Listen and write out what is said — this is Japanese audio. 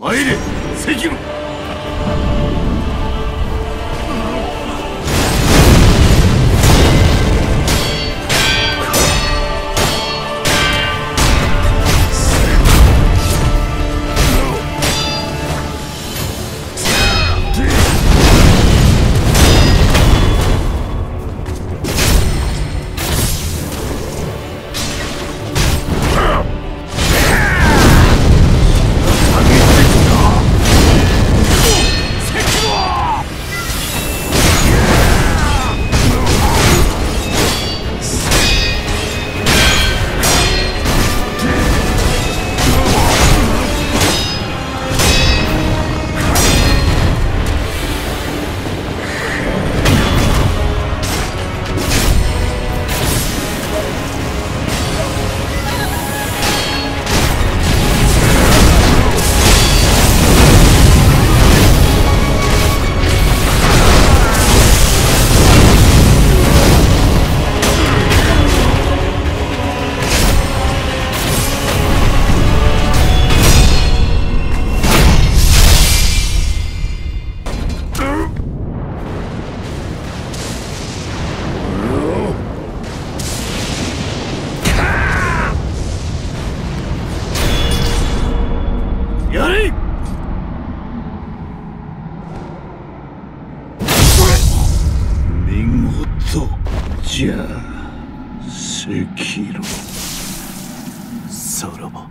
参れ関野。れ見事じゃあ赤色。さらば